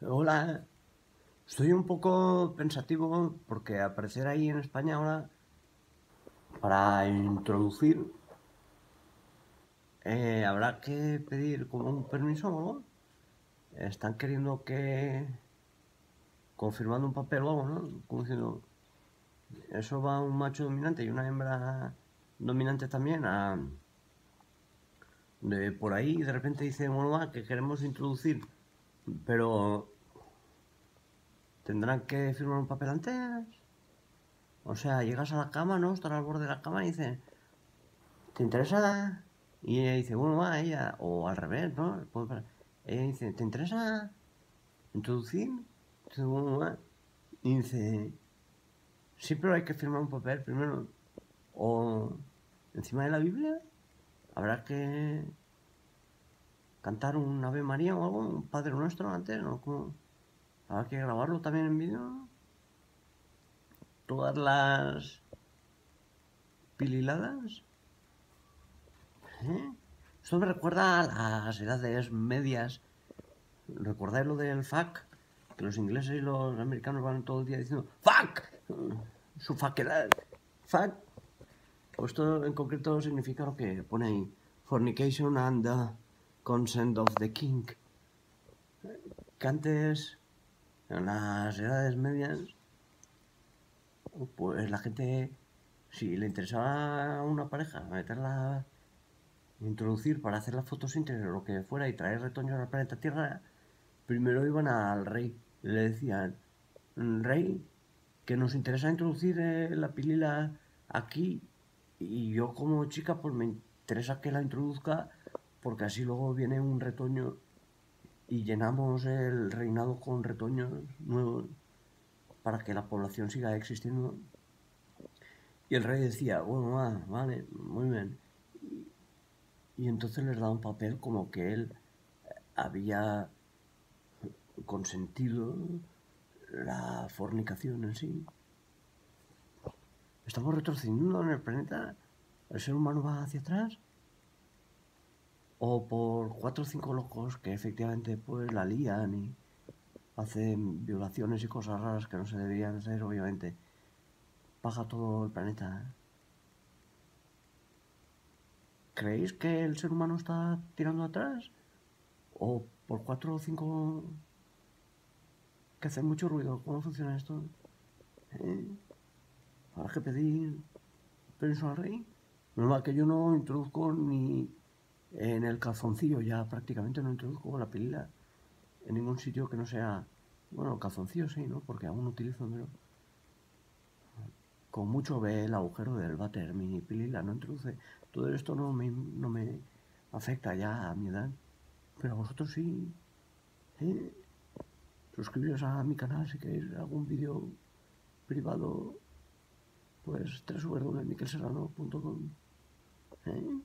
Hola, estoy un poco pensativo porque aparecer ahí en España ahora para introducir eh, habrá que pedir como un permiso o. Están queriendo que confirmando un papel o ¿no? Como diciendo, eso va un macho dominante y una hembra dominante también a de por ahí de repente dice bueno va que queremos introducir pero tendrán que firmar un papel antes o sea llegas a la cama no estar al borde de la cama y dice ¿te interesa? y ella dice bueno va ella o al revés ¿no? ella dice ¿te interesa introducir? Entonces, bueno, va. y dice sí pero hay que firmar un papel primero o encima de la Biblia habrá que cantar un Ave María o algo, un Padre Nuestro antes, ¿no? Habrá que grabarlo también en vídeo. Todas las pililadas. ¿Eh? Esto me recuerda a las edades medias. ¿Recordáis lo del FAC? Que los ingleses y los americanos van todo el día diciendo ¡FAC! Su faquedad. FAC pues esto en concreto significa lo que pone ahí. Fornication and the consent of the king. Que antes, en las edades medias, pues la gente, si le interesaba a una pareja meterla, introducir para hacer la fotosíntesis o lo que fuera y traer retoños al planeta Tierra, primero iban al rey. Le decían, rey, que nos interesa introducir eh, la pilila aquí y yo como chica pues me interesa que la introduzca porque así luego viene un retoño y llenamos el reinado con retoños nuevos para que la población siga existiendo. Y el rey decía, bueno, va, vale, muy bien. Y, entonces les da un papel como que él había consentido la fornicación en sí. ¿Estamos retrocediendo en el planeta? ¿El ser humano va hacia atrás? ¿O por cuatro o cinco locos que efectivamente pues la lían y hacen violaciones y cosas raras que no se deberían hacer, obviamente, baja todo el planeta? ¿Creéis que el ser humano está tirando atrás? ¿O por cuatro o cinco que hacen mucho ruido? ¿Cómo funciona esto? ¿Eh? Habrá que pedir permiso al rey. Normal que yo no introduzco ni en el calzoncillo, ya prácticamente no introduzco la pilila en ningún sitio que no sea. Bueno, calzoncillo sí, ¿no? Porque aún utilizo, pero. Con mucho ve el agujero del váter, mi pilila no introduce. Todo esto no me, no me afecta ya a mi edad. Pero a vosotros sí. ¿eh? Suscribiros a mi canal si queréis algún vídeo privado pues www.miquelserrano.com ¿eh?